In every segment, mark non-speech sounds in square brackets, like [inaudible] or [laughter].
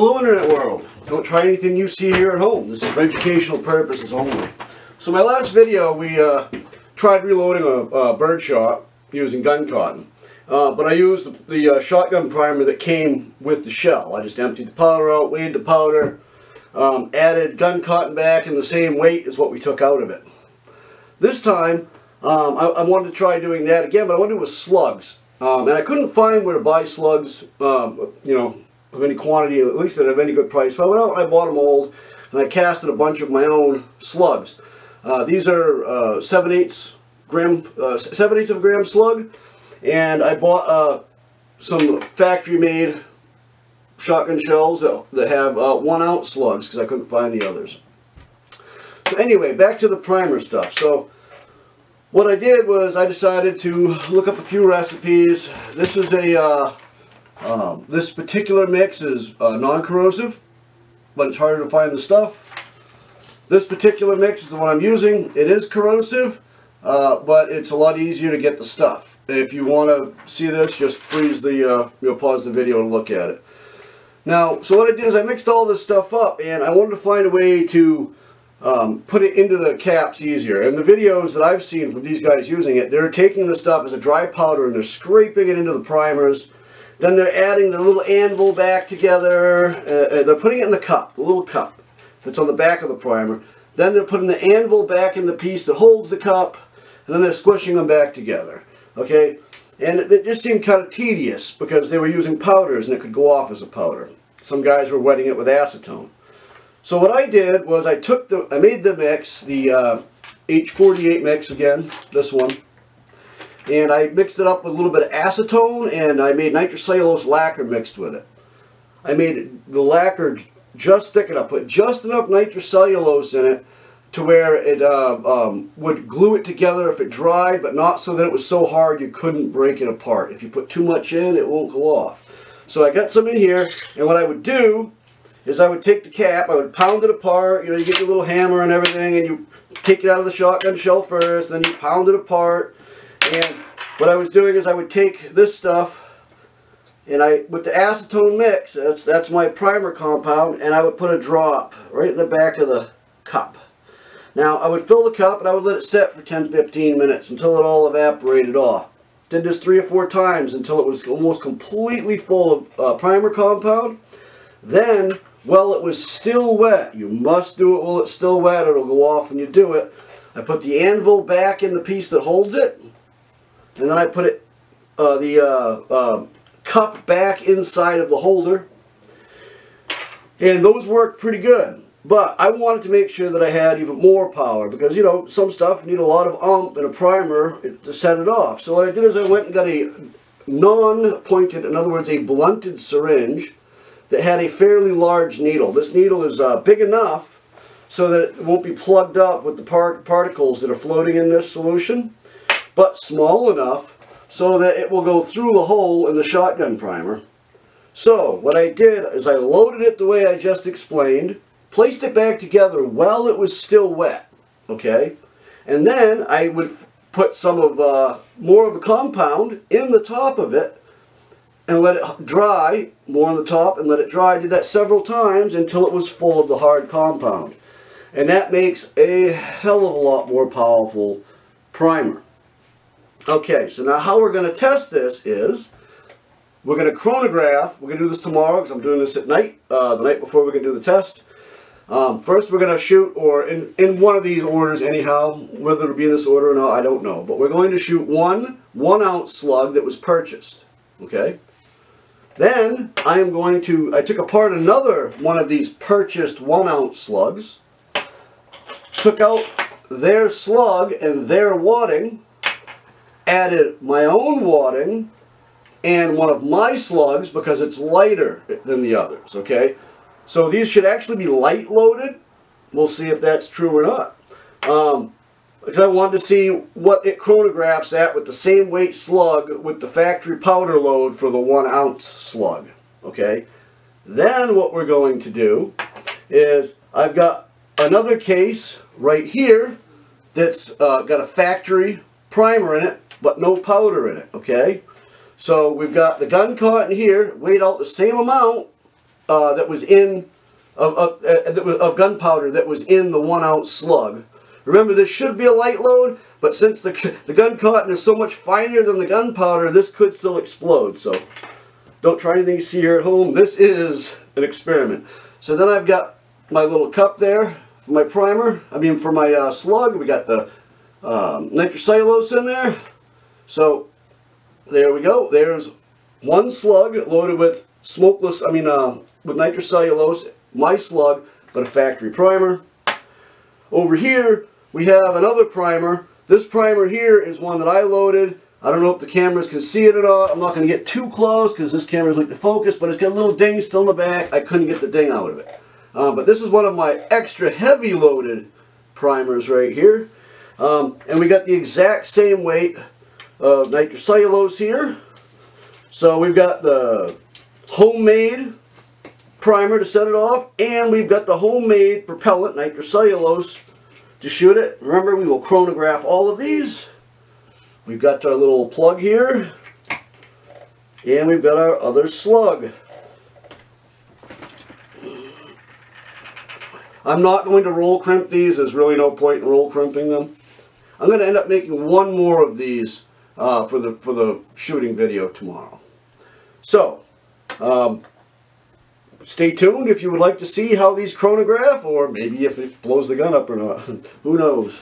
Hello Internet world. Don't try anything you see here at home. This is for educational purposes only. So my last video we uh, tried reloading a, a bird shot using gun cotton. Uh, but I used the, the uh, shotgun primer that came with the shell. I just emptied the powder out, weighed the powder, um, added gun cotton back in the same weight as what we took out of it. This time um, I, I, wanted to try doing that again, but I wanted to with slugs. Um, and I couldn't find where to buy slugs, um, you know, of any quantity, at least that have any good price. But I went out and I bought a mold and I casted a bunch of my own slugs. Uh, these are uh, 7 eighths gram, uh, 7 eighths of a gram slug. And I bought uh, some factory made shotgun shells that, that have uh, one ounce slugs because I couldn't find the others. So anyway, back to the primer stuff. So what I did was I decided to look up a few recipes. This is a, uh, um, this particular mix is uh, non-corrosive, but it's harder to find the stuff. This particular mix is the one I'm using. It is corrosive, uh, but it's a lot easier to get the stuff. If you want to see this, just freeze the, uh, you know, pause the video and look at it. Now, so what I did is I mixed all this stuff up, and I wanted to find a way to um, put it into the caps easier. And the videos that I've seen from these guys using it, they're taking the stuff as a dry powder and they're scraping it into the primers. Then they're adding the little anvil back together. Uh, uh, they're putting it in the cup, the little cup that's on the back of the primer. Then they're putting the anvil back in the piece that holds the cup. And then they're squishing them back together. Okay? And it, it just seemed kind of tedious because they were using powders and it could go off as a powder. Some guys were wetting it with acetone. So what I did was I took the, I made the mix, the uh, H48 mix again, this one, and I mixed it up with a little bit of acetone and I made nitrocellulose lacquer mixed with it. I made the lacquer just thick enough, put just enough nitrocellulose in it to where it uh, um, would glue it together if it dried, but not so that it was so hard you couldn't break it apart. If you put too much in, it won't go off. So I got some in here, and what I would do is I would take the cap, I would pound it apart, you know, you get your little hammer and everything, and you take it out of the shotgun shell first, then you pound it apart, and what I was doing is I would take this stuff, and I, with the acetone mix, that's, that's my primer compound, and I would put a drop right in the back of the cup. Now, I would fill the cup, and I would let it set for 10-15 minutes until it all evaporated off. Did this three or four times until it was almost completely full of uh, primer compound. Then while it was still wet. You must do it while it's still wet. It'll go off when you do it. I put the anvil back in the piece that holds it. And then I put it, uh, the uh, uh, cup back inside of the holder. And those worked pretty good. But I wanted to make sure that I had even more power because, you know, some stuff need a lot of ump and a primer to set it off. So what I did is I went and got a non-pointed, in other words, a blunted syringe that had a fairly large needle. This needle is uh, big enough so that it won't be plugged up with the par particles that are floating in this solution, but small enough so that it will go through the hole in the shotgun primer. So what I did is I loaded it the way I just explained, placed it back together while it was still wet, okay? And then I would put some of uh, more of the compound in the top of it and let it dry more on the top and let it dry. I did that several times until it was full of the hard compound. And that makes a hell of a lot more powerful primer. Okay, so now how we're going to test this is we're going to chronograph. We're going to do this tomorrow because I'm doing this at night, uh, the night before we can do the test. Um, first we're going to shoot, or in, in one of these orders anyhow, whether it'll be in this order or not, I don't know. But we're going to shoot one one ounce slug that was purchased. Okay? Then I am going to, I took apart another one of these purchased one ounce slugs, took out their slug and their wadding, added my own wadding and one of my slugs because it's lighter than the others, okay? So these should actually be light loaded. We'll see if that's true or not. Um, because I wanted to see what it chronographs at with the same weight slug with the factory powder load for the one ounce slug. Okay. Then what we're going to do is I've got another case right here that's uh, got a factory primer in it but no powder in it. Okay. So we've got the gun cotton here weighed out the same amount uh, that was in of, of, uh, of gunpowder that was in the one ounce slug. Remember, this should be a light load, but since the, [laughs] the gun cotton is so much finer than the gunpowder, this could still explode. So don't try anything you see here at home. This is an experiment. So then I've got my little cup there for my primer. I mean, for my uh, slug, we got the um, nitrocellulose in there. So there we go. There's one slug loaded with smokeless, I mean, uh, with nitrocellulose, my slug, but a factory primer. Over here, we have another primer. This primer here is one that I loaded. I don't know if the cameras can see it at all. I'm not going to get too close because this camera's like to focus, but it's got a little ding still in the back. I couldn't get the ding out of it. Uh, but this is one of my extra heavy loaded primers right here. Um, and we got the exact same weight Uh, of nitrocellulose here. So we've got the homemade primer to set it off, and we've got the homemade propellant nitrocellulose to shoot it. Remember, we will chronograph all of these. We've got our little plug here, and we've got our other slug. I'm not going to roll crimp these. There's really no point in roll crimping them. I'm going to end up making one more of these uh, for the for the shooting video tomorrow. So, um, stay tuned if you would like to see how these chronograph, or maybe if it blows the gun up or not. [laughs] Who knows?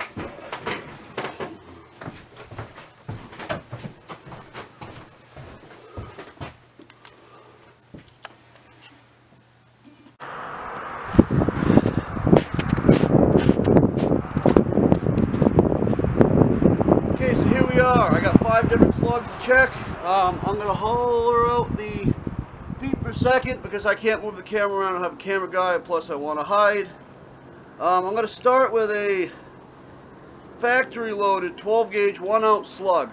slugs to check. Um, I'm going to holler out the feet per second because I can't move the camera around. I don't have a camera guy, plus I want to hide. Um, I'm going to start with a factory loaded 12 gauge 1 ounce slug,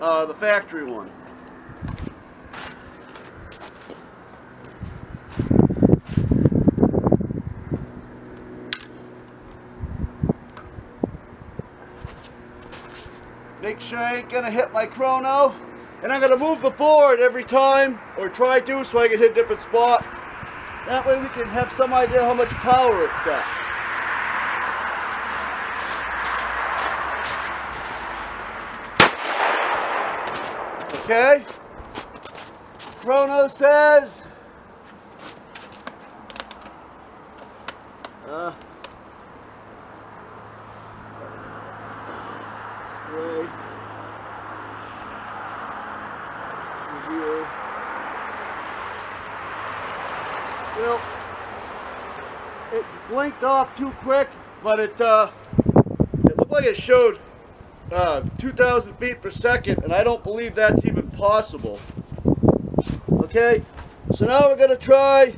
uh, the factory one. Make sure I ain't gonna hit my chrono. And I'm gonna move the board every time, or try to, so I can hit a different spot. That way we can have some idea how much power it's got. Okay? Chrono says... Uh, way. Here. Well, it off too quick, but it uh, it looked like it showed uh, 2,000 feet per second, and I don't believe that's even possible. Okay, so now we're going to try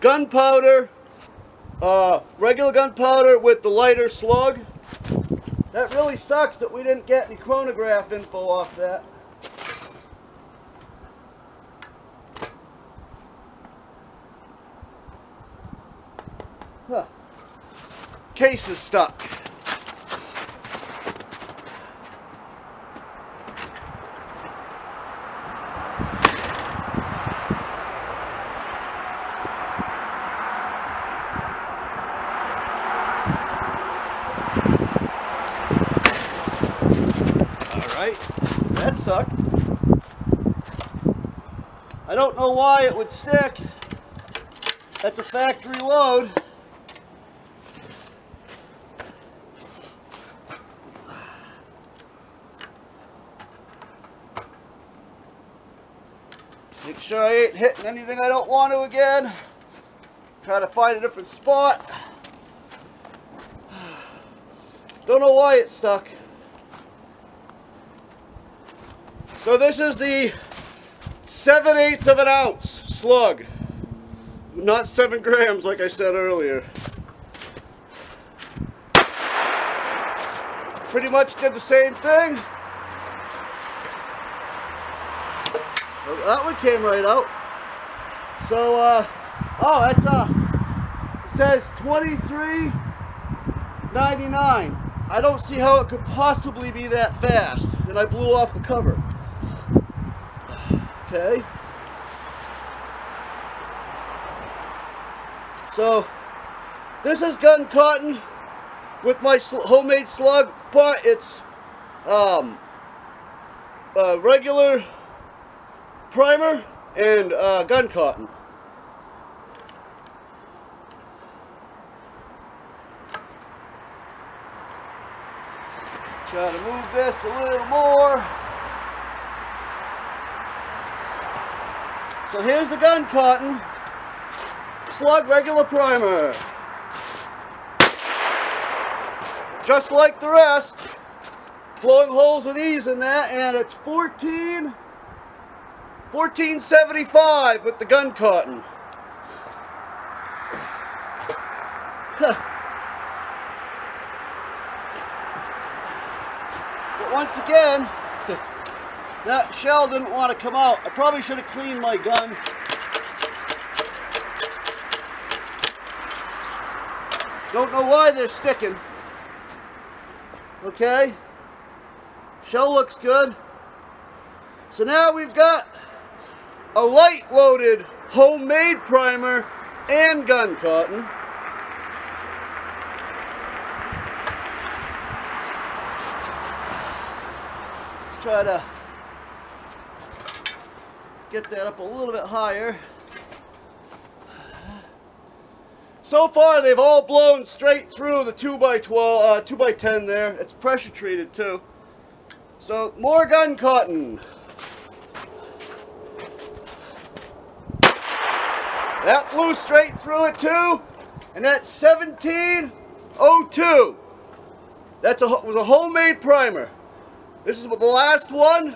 gunpowder uh, regular gunpowder with the lighter slug. That really sucks that we didn't get any chronograph info off that. Case is stuck. right? That sucked. I don't know why it would stick. That's a factory load. Sure I ain't hitting anything I don't want to again. Try to find a different spot. [sighs] Don't know why it stuck. So this is the 7 eighths of an ounce slug. Not 7 grams like I said earlier. Pretty much did the same thing. That one came right out. So, uh, oh, that's, uh, it says 23.99. I don't see how it could possibly be that fast. And I blew off the cover. [sighs] Okay. So, this is gun cotton with my sl homemade slug, but it's um, a regular primer and uh, gun cotton. Try to move this a little more. So here's the gun cotton. Slug regular primer. Just like the rest. Blowing holes with ease in that and it's 14 1475 with the gun cotton. but once again, that shell didn't want to come out. I probably should have cleaned my gun. Don't know why they're sticking. Okay. Shell looks good. So now we've got a light loaded homemade primer and gun cotton. Let's try to get that up a little bit higher. So far, they've all blown straight through the 2x12, uh, 2x10 there. It's pressure treated too. So, more gun cotton. That flew straight through it too. And that's 1702. That was a homemade primer. This is the last one.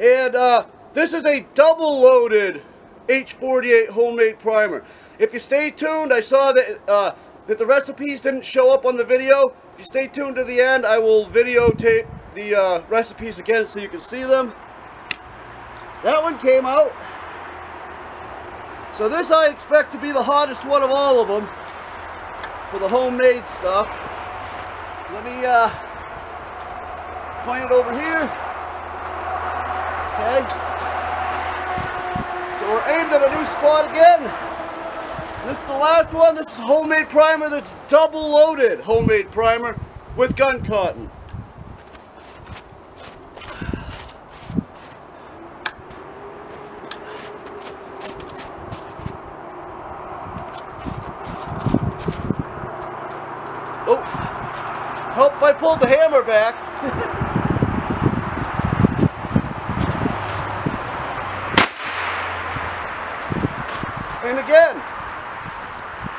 And uh, this is a double loaded H48 homemade primer. If you stay tuned, I saw that, uh, that the recipes didn't show up on the video. If you stay tuned to the end, I will videotape the uh, recipes again so you can see them. That one came out. So this I expect to be the hottest one of all of them for the homemade stuff. Let me uh, point it over here. Okay. So we're aimed at a new spot again. This is the last one. This is homemade primer that's double loaded homemade primer with gun cotton. Oh, help if I pulled the hammer back. [laughs] And again,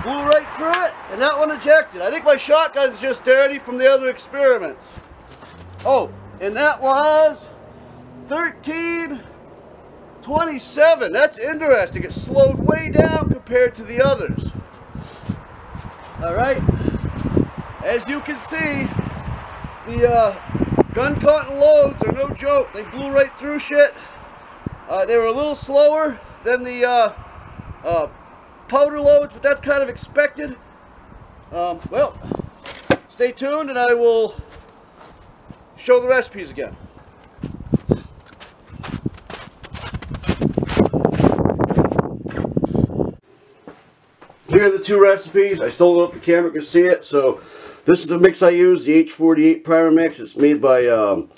blew right through it, and that one ejected. I think my shotgun's just dirty from the other experiments. Oh, and that was 1327. That's interesting. It slowed way down compared to the others. All right. As you can see, the uh, gun cotton loads are no joke. They blew right through shit. Uh, they were a little slower than the uh, uh, powder loads, but that's kind of expected. Um, well, stay tuned and I will show the recipes again. Here are the two recipes. I don't know if the camera can see it. So this is the mix I use, the H48 primer mix. It's made by, um,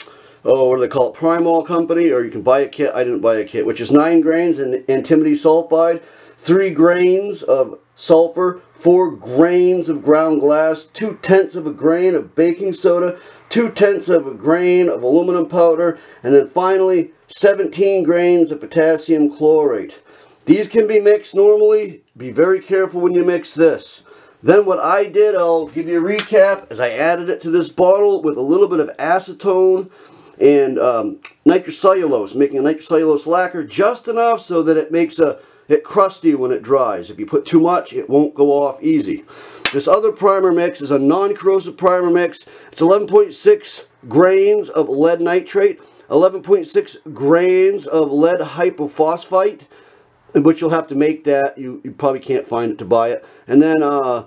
oh, what do they call it, Primol Company, or you can buy a kit. I didn't buy a kit, which is 9 grains in antimony sulfide, 3 grains of sulfur, 4 grains of ground glass, 2 tenths of a grain of baking soda, 2 tenths of a grain of aluminum powder, and then finally 17 grains of potassium chlorate. These can be mixed normally. Be very careful when you mix this. Then what I did, I'll give you a recap, is I added it to this bottle with a little bit of acetone and um, nitrocellulose, making a nitrocellulose lacquer just enough so that it makes a it crusty when it dries. If you put too much, it won't go off easy. This other primer mix is a non-corrosive primer mix. It's 11.6 grains of lead nitrate, 11.6 grains of lead hypophosphite, which you'll have to make that. You, you probably can't find it to buy it. And then uh,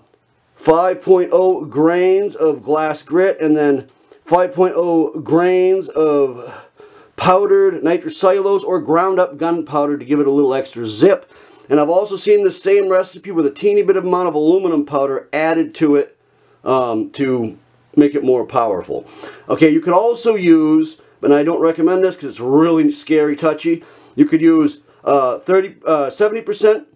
5.0 grains of glass grit, and then 5.0 grains of powdered nitrocellulose or ground up gunpowder to give it a little extra zip. And I've also seen the same recipe with a teeny bit of amount of aluminum powder added to it um, to make it more powerful. Okay, you could also use, and I don't recommend this because it's really scary touchy, you could use uh, 30, uh, 70%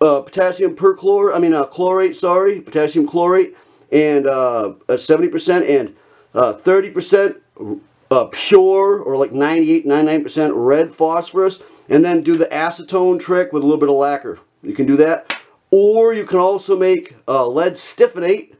uh, potassium perchlorate, I mean uh, chlorate, sorry, potassium chlorate, and 70% uh, and 30% uh, uh, pure or like 98, 99% red phosphorus, and then do the acetone trick with a little bit of lacquer. You can do that. Or you can also make lead styphnate,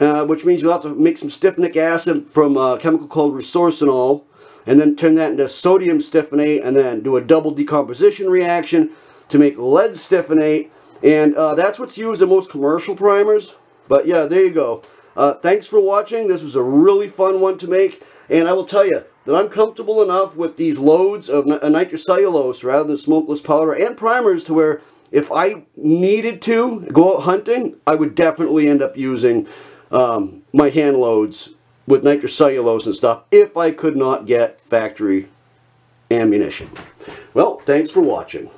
uh, which means you'll have to make some styphnic acid from a chemical called resorcinol, and then turn that into sodium styphnate, and then do a double decomposition reaction to make lead styphnate, and uh, that's what's used in most commercial primers. But yeah, there you go. Uh, thanks for watching. This was a really fun one to make, and I will tell you that I'm comfortable enough with these loads of nitrocellulose rather than smokeless powder and primers to where if I needed to go out hunting, I would definitely end up using um, my hand loads with nitrocellulose and stuff if I could not get factory ammunition. Well, thanks for watching.